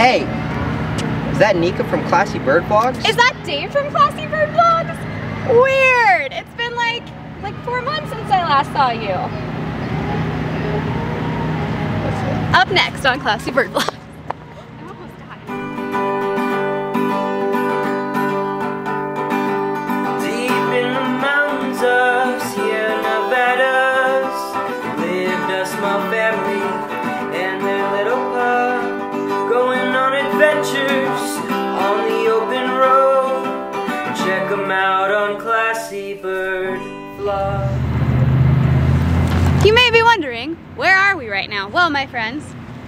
Hey, is that Nika from Classy Bird Vlogs? Is that Dave from Classy Bird Vlogs? Weird. It's been like like four months since I last saw you. Up next on Classy Bird Vlogs. You may be wondering, where are we right now? Well, my friends,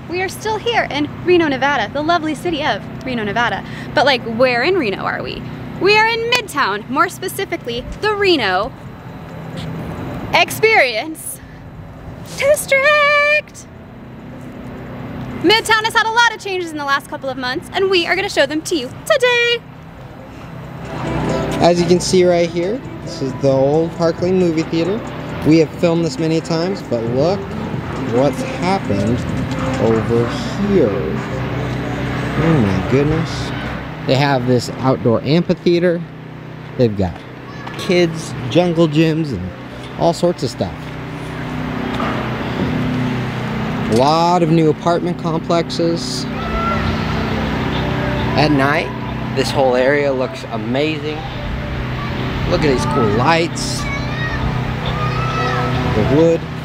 we are still here in Reno, Nevada, the lovely city of Reno, Nevada. But like, where in Reno are we? We are in Midtown, more specifically, the Reno Experience District. Midtown has had a lot of changes in the last couple of months, and we are gonna show them to you today. As you can see right here, this is the old Park Lane movie theater. We have filmed this many times, but look what's happened over here. Oh my goodness. They have this outdoor amphitheater. They've got kids, jungle gyms, and all sorts of stuff. A lot of new apartment complexes. At night, this whole area looks amazing. Look at these cool lights. The wood.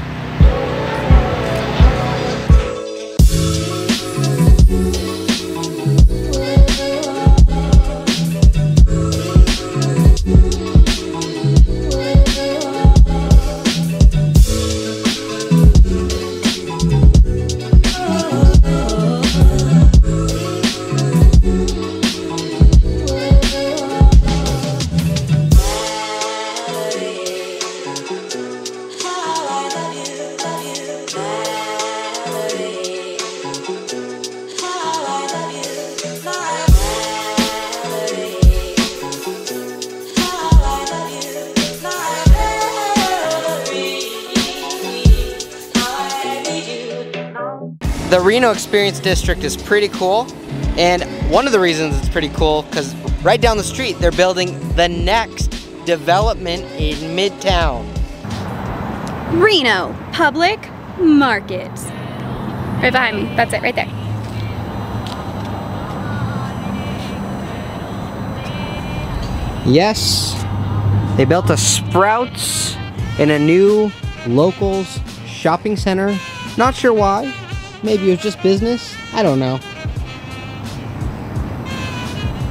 The Reno Experience District is pretty cool. And one of the reasons it's pretty cool, because right down the street, they're building the next development in Midtown. Reno Public Markets. Right behind me. That's it, right there. Yes, they built a Sprouts in a new locals shopping center. Not sure why. Maybe it was just business. I don't know.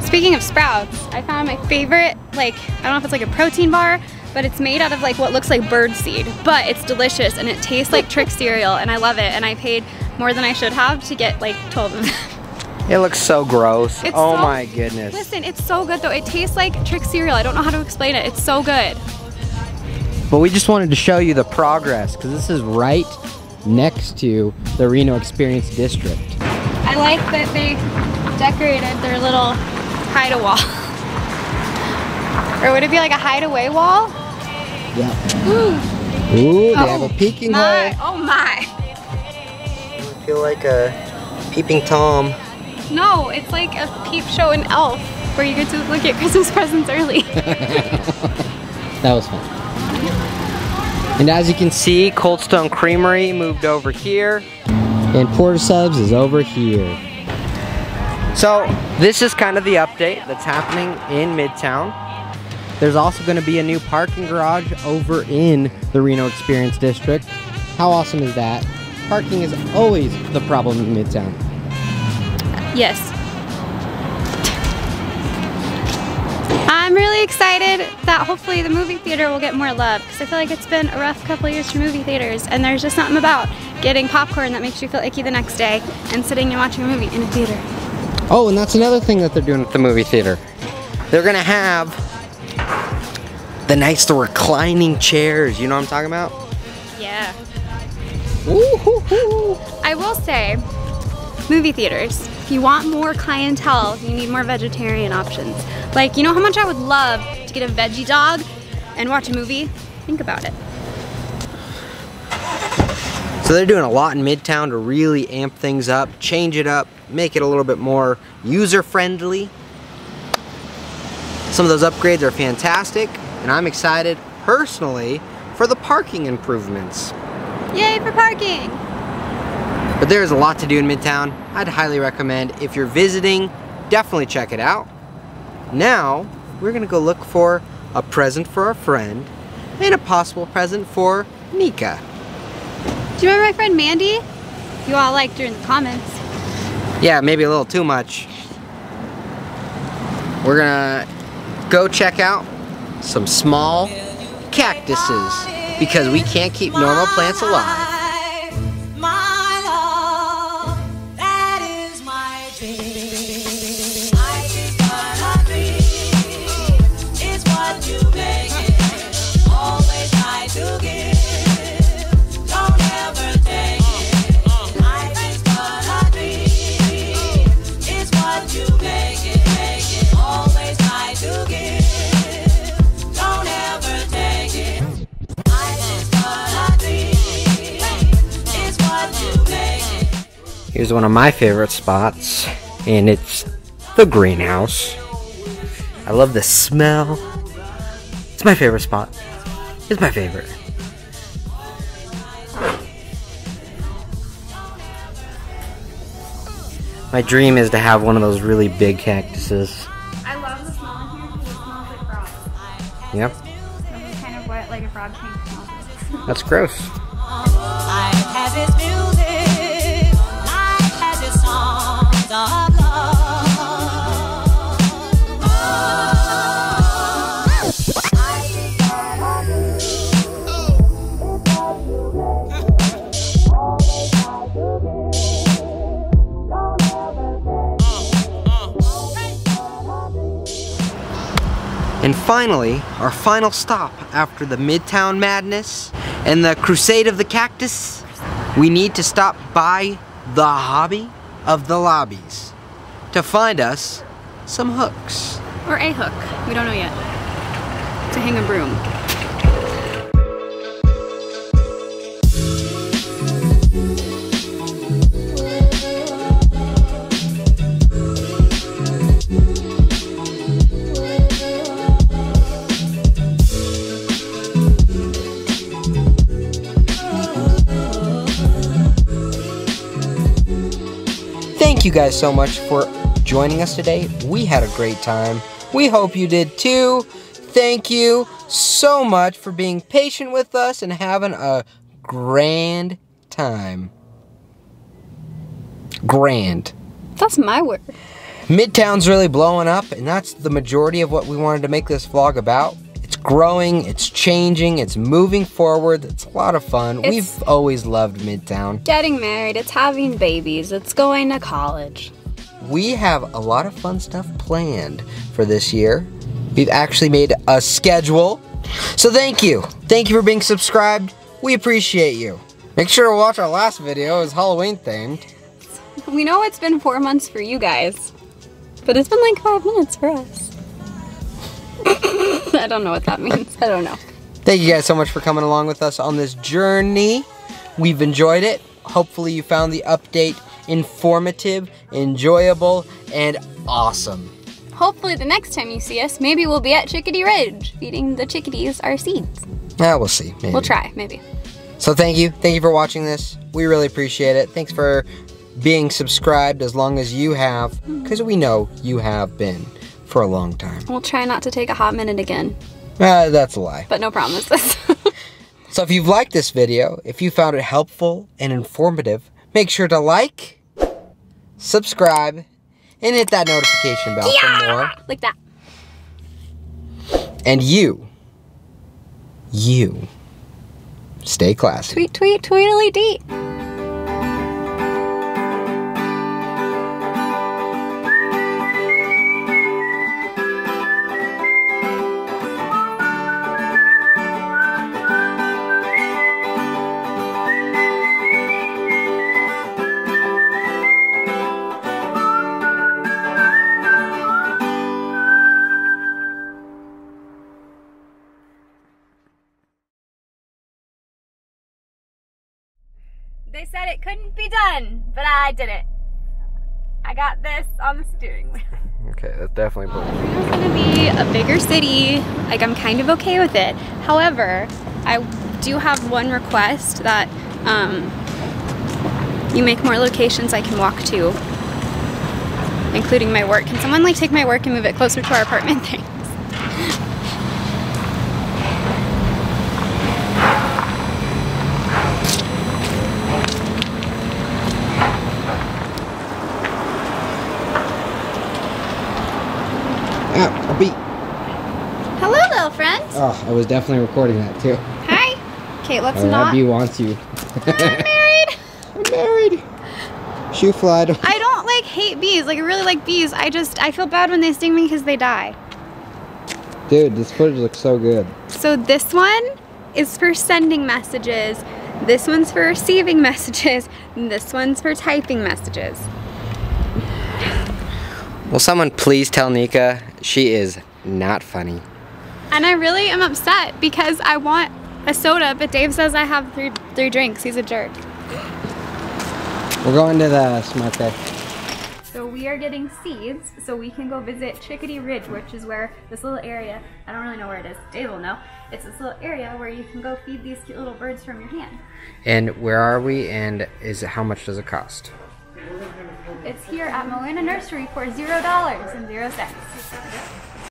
Speaking of Sprouts, I found my favorite, like, I don't know if it's like a protein bar, but it's made out of like what looks like bird seed, but it's delicious and it tastes like Trix cereal and I love it. And I paid more than I should have to get like 12 of them. It looks so gross. It's oh so- my goodness. Listen, it's so good though. It tastes like Trix cereal. I don't know how to explain it. It's so good. But we just wanted to show you the progress because this is right next to the Reno Experience District. I like that they decorated their little hide a wall. or would it be like a hideaway wall? Yeah. Ooh. Ooh, they have a oh peeking my. hole. Oh my. I feel like a peeping Tom. No, it's like a peep show in Elf where you get to look at Christmas presents early. That was fun. And as you can see, Cold Stone Creamery moved over here. And Port of Subs is over here. So, this is kind of the update that's happening in Midtown. There's also going to be a new parking garage over in the Reno Experience District. How awesome is that? Parking is always the problem in Midtown. yes. Excited that hopefully the movie theater will get more love because I feel like it's been a rough couple years for movie theaters and there's just something about getting popcorn that makes you feel icky the next day and sitting and watching a movie in a theater. Oh, and that's another thing that they're doing at the movie theater. They're gonna have the nice the reclining chairs. You know what I'm talking about? Yeah. Ooh-hoo-hoo. I will say, movie theaters, if you want more clientele, you need more vegetarian options. Like, you know how much I would love to get a veggie dog and watch a movie? Think about it. So they're doing a lot in Midtown to really amp things up, change it up, make it a little bit more user friendly. Some of those upgrades are fantastic, and I'm excited personally for the parking improvements. Yay for parking! But there's a lot to do in Midtown. I'd highly recommend if you're visiting, definitely check it out. Now, we're gonna go look for a present for our friend and a possible present for Nika. Do you remember my friend Mandy? You all liked her in the comments. Yeah, maybe a little too much. We're gonna go check out some small cactuses because we can't keep normal plants alive. Here's one of my favorite spots, and it's the greenhouse. I love the smell. It's my favorite spot. It's my favorite. My dream is to have one of those really big cactuses. I love the smell in here because it smells like frogs. Yep, This is kind of what like a frog tank smells. that's gross. Oh. And finally, our final stop after the Midtown Madness and the Crusade of the Cactus, we need to stop by the Hobby of the Lobbies to find us some hooks. Or a hook. We don't know yet. To hang a broom. You guys so much for joining us today. We had a great time. We hope you did too. Thank you so much for being patient with us and having a grand time. Grand. That's my word. Midtown's really blowing up, and that's the majority of what we wanted to make this vlog about. It's growing, it's changing, it's moving forward. It's a lot of fun. It's- We've always loved Midtown. Getting married, it's having babies, it's going to college. We have a lot of fun stuff planned for this year. We've actually made a schedule. So thank you. Thank you for being subscribed. We appreciate you. Make sure to watch our last video. It was Halloween themed. We know it's been four months for you guys, but it's been like five minutes for us. I don't know what that means. I don't know. Thank you guys so much for coming along with us on this journey. We've enjoyed it. Hopefully, you found the update informative, enjoyable, and awesome. Hopefully, the next time you see us, maybe we'll be at Chickadee Ridge feeding the chickadees our seeds. Yeah, we'll see. Maybe. We'll try, maybe. So thank you. Thank you for watching this. We really appreciate it. Thanks for being subscribed as long as you have, because we know you have been for a long time. We'll try not to take a hot minute again, Uh, that's a lie. but no promises. So if you've liked this video, if you found it helpful and informative, make sure to like, subscribe, and hit that notification bell for more. like that. And you, you, stay classy. Tweet, tweet, tweetily deet. They said it couldn't be done, but I did it. I got this on the steering wheel. Okay, that's definitely blue. Reno's gonna be a bigger city. Like I'm kind of okay with it. However, I do have one request that um, you make more locations I can walk to, including my work. Can someone like take my work and move it closer to our apartment? Thanks. Ah, a beat. Hello, little friend. Oh, I was definitely recording that too. Hi. Okay, let's Oh, not. bee wants you. I'm married. I'm married. Shoe flied. I don't like hate bees. Like I really like bees. I just I feel bad when they sting me because they die. Dude, this footage looks so good. So this one is for sending messages. This one's for receiving messages. And this one's for typing messages. Will someone please tell Nika she is not funny? And I really am upset because I want a soda, but Dave says I have three three drinks. He's a jerk. We're going to the Smart Bay. So we are getting seeds so we can go visit Chickadee Ridge, which is where this little area, I don't really know where it is, Dave will know. It's this little area where you can go feed these cute little birds from your hand. And where are we? And is it how much does it cost? It's here at Moana Nursery for zero dollars and zero cents.